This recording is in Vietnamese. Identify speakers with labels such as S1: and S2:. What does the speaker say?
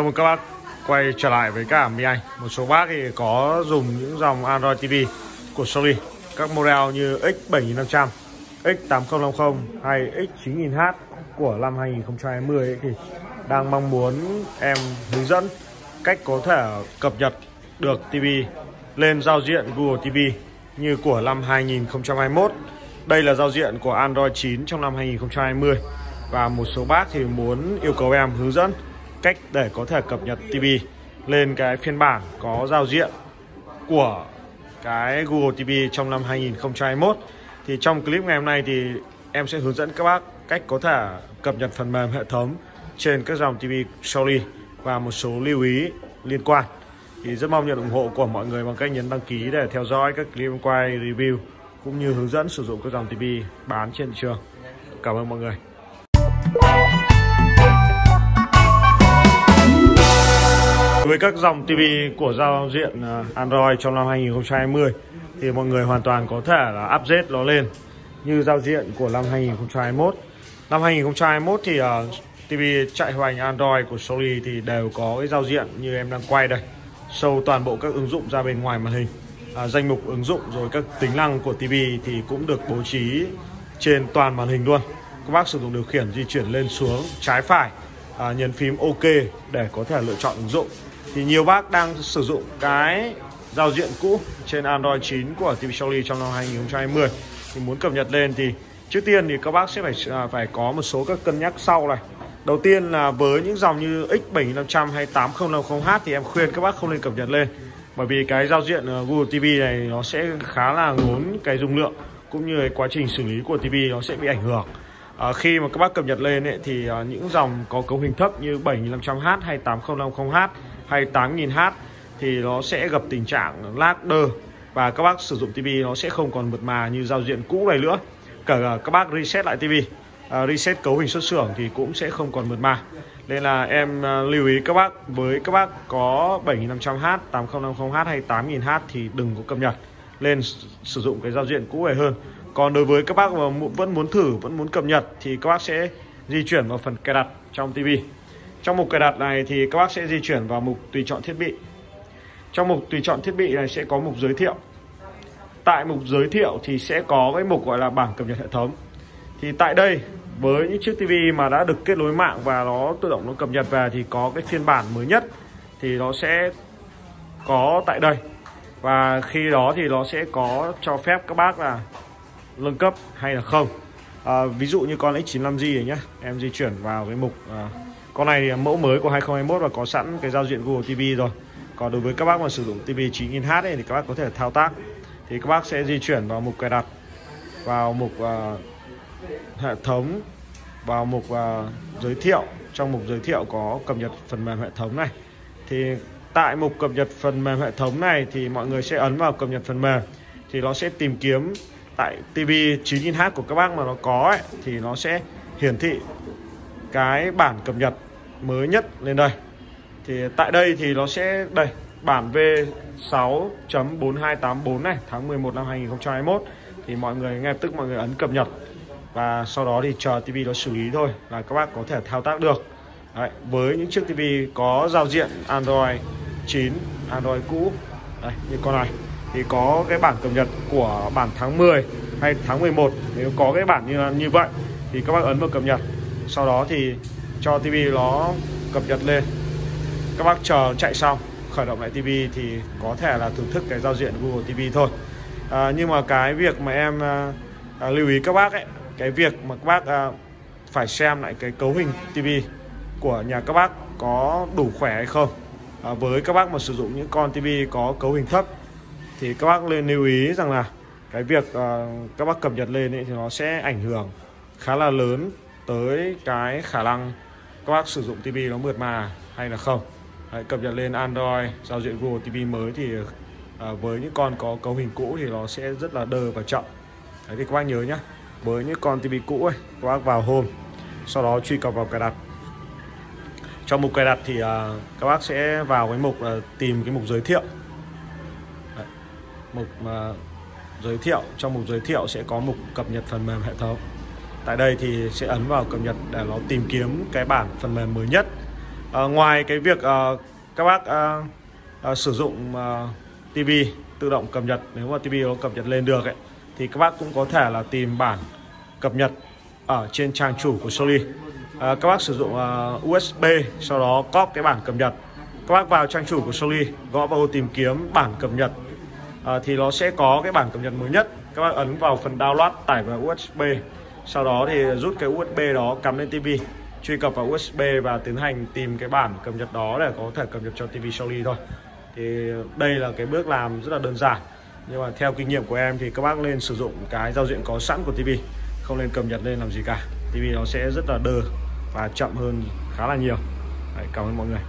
S1: Chào mừng các bác quay trở lại với cả Mi Anh. Một số bác thì có dùng những dòng Android TV của Sony. Các model như X7500, X8050 hay X9000H của năm 2020 ấy thì đang mong muốn em hướng dẫn cách có thể cập nhật được TV lên giao diện Google TV như của năm 2021 Đây là giao diện của Android 9 trong năm 2020 Và một số bác thì muốn yêu cầu em hướng dẫn cách để có thể cập nhật TV lên cái phiên bản có giao diện của cái Google TV trong năm 2021 thì trong clip ngày hôm nay thì em sẽ hướng dẫn các bác cách có thể cập nhật phần mềm hệ thống trên các dòng TV Sony và một số lưu ý liên quan. Thì rất mong nhận ủng hộ của mọi người bằng cách nhấn đăng ký để theo dõi các clip quay review cũng như hướng dẫn sử dụng các dòng TV bán trên thị trường. Cảm ơn mọi người. Với các dòng TV của giao diện à, Android trong năm 2020 thì mọi người hoàn toàn có thể là update nó lên như giao diện của năm 2021. Năm 2021 thì à, uh, TV chạy hoành Android của Sony thì đều có cái giao diện như em đang quay đây. Show toàn bộ các ứng dụng ra bên ngoài màn hình. À, danh mục ứng dụng rồi các tính năng của TV thì cũng được bố trí trên toàn màn hình luôn. Các bác sử dụng điều khiển di chuyển lên xuống trái phải à, nhấn phím OK để có thể lựa chọn ứng dụng thì nhiều bác đang sử dụng cái giao diện cũ trên Android 9 của TV Sony trong năm 2020 thì muốn cập nhật lên thì trước tiên thì các bác sẽ phải à, phải có một số các cân nhắc sau này. Đầu tiên là với những dòng như X7500 hay 8050H thì em khuyên các bác không nên cập nhật lên. Bởi vì cái giao diện à, Google TV này nó sẽ khá là ngốn cái dung lượng cũng như cái quá trình xử lý của TV nó sẽ bị ảnh hưởng. À, khi mà các bác cập nhật lên ấy, thì à, những dòng có cấu hình thấp như 7500H hay 8050H hay 8000H thì nó sẽ gặp tình trạng lag đơ và các bác sử dụng TV nó sẽ không còn mượt mà như giao diện cũ này nữa. Cả à, các bác reset lại TV uh, à, reset cấu hình xuất xưởng thì cũng sẽ không còn mượt mà. Nên là em à, lưu ý các bác với các bác có 7500H 8050H hay 8000H thì đừng có cập nhật lên sử dụng cái giao diện cũ này hơn. Còn đối với các bác mà vẫn muốn thử vẫn muốn cập nhật thì các bác sẽ di chuyển vào phần cài đặt trong TV trong mục cài đặt này thì các bác sẽ di chuyển vào mục tùy chọn thiết bị. Trong mục tùy chọn thiết bị này sẽ có mục giới thiệu. Tại mục giới thiệu thì sẽ có cái mục gọi là bảng cập nhật hệ thống. Thì tại đây với những chiếc TV mà đã được kết nối mạng và nó tự động nó cập nhật về thì có cái phiên bản mới nhất thì nó sẽ có tại đây. Và khi đó thì nó sẽ có cho phép các bác là nâng cấp hay là không. À, ví dụ như con X95G này nhé, em di chuyển vào cái mục à, con này thì mẫu mới của 2021 và có sẵn cái giao diện Google TV rồi. Còn đối với các bác mà sử dụng TV 9000H ấy, thì các bác có thể thao tác. Thì các bác sẽ di chuyển vào mục cài đặt vào mục uh, hệ thống vào mục uh, giới thiệu. Trong mục giới thiệu có cập nhật phần mềm hệ thống này. Thì tại mục cập nhật phần mềm hệ thống này thì mọi người sẽ ấn vào cập nhật phần mềm. Thì nó sẽ tìm kiếm tại TV 9000H của các bác mà nó có ấy, thì nó sẽ hiển thị cái bản cập nhật mới nhất lên đây. Thì tại đây thì nó sẽ đây bản V6.4284 này tháng 11 năm 2021 thì mọi người ngay tức mọi người ấn cập nhật. Và sau đó thì chờ TV nó xử lý thôi là các bác có thể thao tác được. Đấy, với những chiếc TV có giao diện Android 9 Android cũ. Đây, như con này. Thì có cái bản cập nhật của bản tháng 10 hay tháng 11 nếu có cái bản như như vậy thì các bác ấn vào cập nhật. Sau đó thì cho TV nó cập nhật lên. Các bác chờ chạy xong khởi động lại TV thì có thể là thưởng thức cái giao diện Google TV thôi. À, nhưng mà cái việc mà em à, à, lưu ý các bác ấy cái việc mà các bác à, phải xem lại cái cấu hình TV của nhà các bác có đủ khỏe hay không. À, với các bác mà sử dụng những con TV có cấu hình thấp thì các bác nên lưu ý rằng là cái việc à, các bác cập nhật lên ấy, thì nó sẽ ảnh hưởng khá là lớn tới cái khả năng các bác sử dụng TV nó mượt mà hay là không? Đấy, cập nhật lên Android giao diện Google TV mới thì à, với những con có cấu hình cũ thì nó sẽ rất là đơ và chậm. Đấy thì các bác nhớ nhé với những con TV cũ ấy các bác vào Home sau đó truy cập vào cài đặt. Trong mục cài đặt thì à, các bác sẽ vào cái mục là tìm cái mục giới thiệu. Đấy, mục à, giới thiệu trong mục giới thiệu sẽ có mục cập nhật phần mềm hệ thống tại đây thì sẽ ấn vào cập nhật để nó tìm kiếm cái bản phần mềm mới nhất. À, ngoài cái việc à, các bác à, à, sử dụng à, TV tự động cập nhật nếu mà TV nó cập nhật lên được ấy thì các bác cũng có thể là tìm bản cập nhật ở trên trang chủ của Sony. À, các bác sử dụng à, USB sau đó copy cái bản cập nhật. Các bác vào trang chủ của Sony gõ vào tìm kiếm bản cập nhật. À, thì nó sẽ có cái bản cập nhật mới nhất. Các bác ấn vào phần download tải vào USB sau đó thì rút cái USB đó cắm lên TV truy cập vào USB và tiến hành tìm cái bản cập nhật đó để có thể cập nhật cho TV Sony thôi. Thì đây là cái bước làm rất là đơn giản. Nhưng mà theo kinh nghiệm của em thì các bác nên sử dụng cái giao diện có sẵn của TV không nên cập nhật lên làm gì cả. TV nó sẽ rất là đơ và chậm hơn khá là nhiều. Đấy, cảm ơn mọi người.